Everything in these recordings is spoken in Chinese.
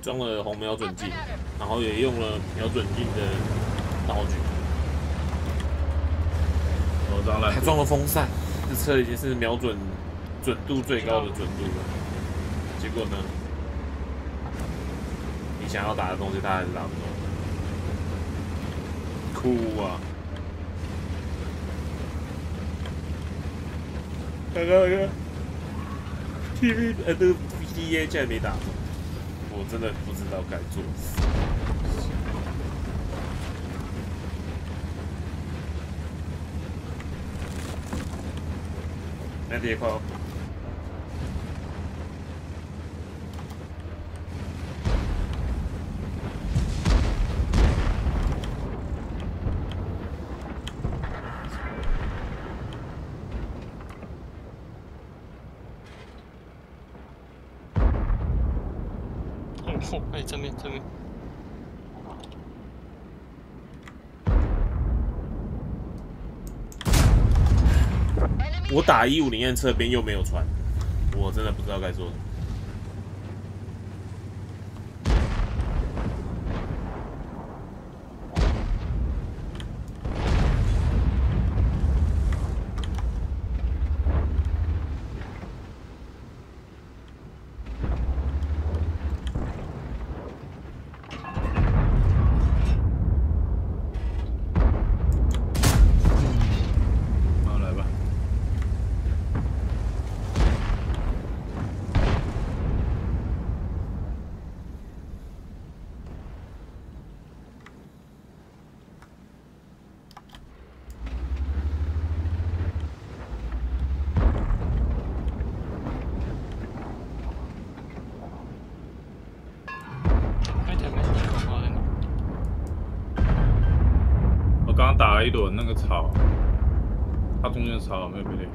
装了红瞄准镜，然后也用了瞄准镜的道具，我装了还装了风扇。这车已经是瞄准准度最高的准度了。结果呢，你想要打的东西，它还是打不中。哭啊！刚刚那个 TV 呃，那个 PDA 竟然没打中，我真的不知道该做什么。那地方。哦，哎，正面正面，我打一五零 N 侧边又没有船，我真的不知道该做什么。好来吧。快点没地口包的你，我刚刚一轮那个草，它中间的草没有被裂。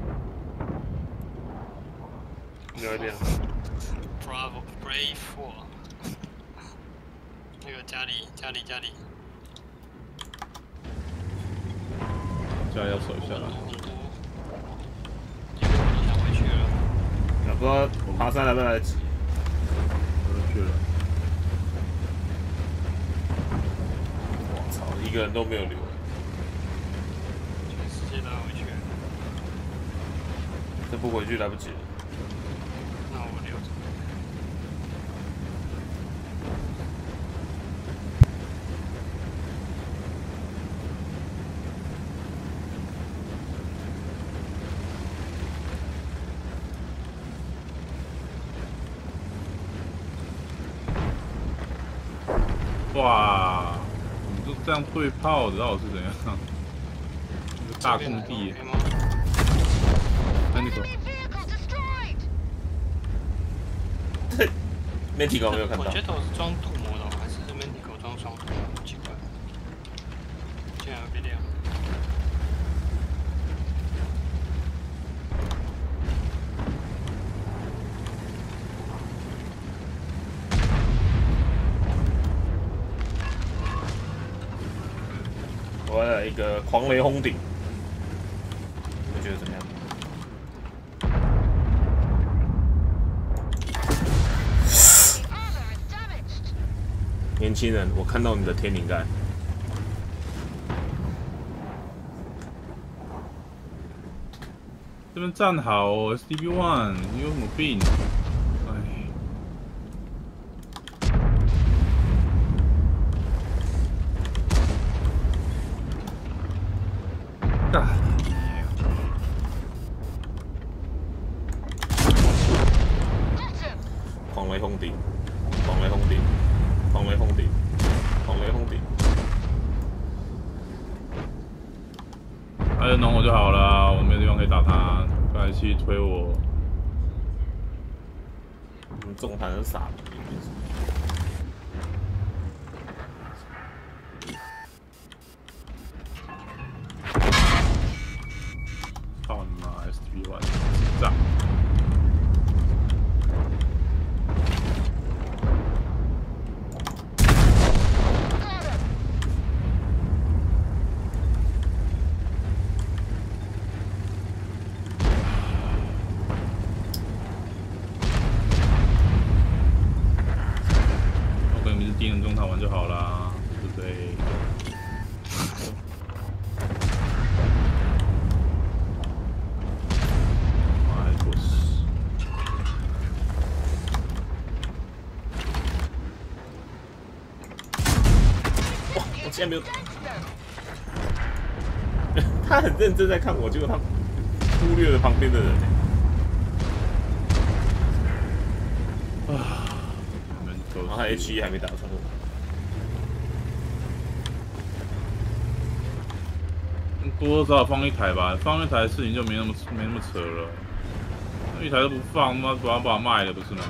有一点，Bravo Brave Four，那个家里家里家里，家要守下来。很多，结果我都想回去了，也不知道爬山来不来得及。我去了。我操，一个人都没有留。全世界都要回去了，这不回去来不及了。那我留着。哇，你就这样对炮知道我是怎样？大空地可以，吗？那你个 Metigo 没有看到我，觉得我是装镀膜的，还是这边你给我装双镀膜？奇怪，竟然会被亮。我来一个狂雷轰顶，你们觉得怎么样？年轻人，我看到你的天灵盖，这边站好哦，SDB One，你有什么病？哎，干狂雷轰顶，狂雷轰顶，狂雷轰顶，狂雷轰顶。他就弄我就好了，我没有地方可以打他，他来去推我，嗯，中弹是傻逼。我竟然没有。他很认真在看我，结果他忽略了旁边的人。啊，你们都然后他 H 一还没打上。多多少少放一台吧，放一台事情就没那么没那么扯了。一台都不放，他妈把把它卖了不是吗？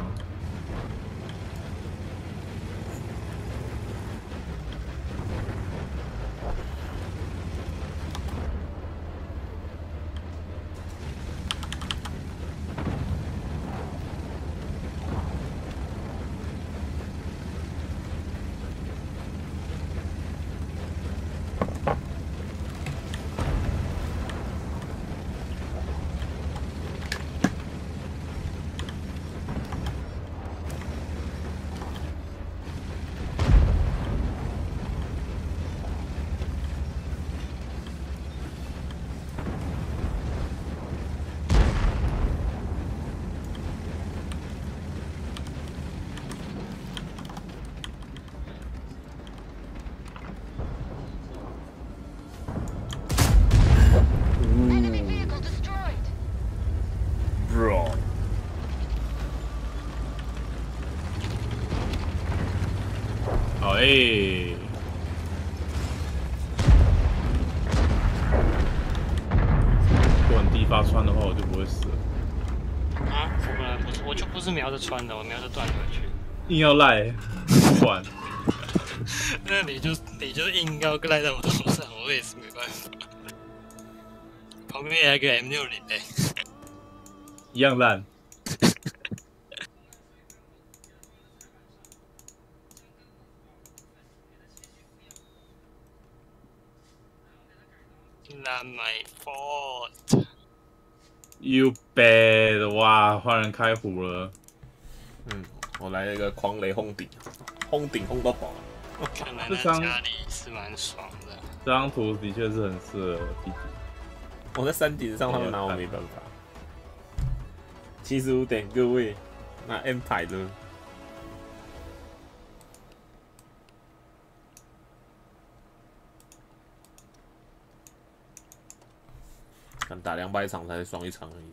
好诶、如果你地发穿的话，我就不会死了。啊，我本来不是，我就不是瞄着穿的，我瞄着断回去。硬要赖，不管。那你就你就硬要赖在我头上，我也是没办法。旁边还有个 M 六零诶，一样烂。那 my fault。You bad！哇，换人开胡了。嗯，我来了一个狂雷轰顶，轰顶轰到饱。看来这张在家里是蛮爽的。这张图的确是很适合我弟弟。我在山顶上，他们拿我没办法。七十五点，各位，那 M 牌的。打两百场才爽一场而已。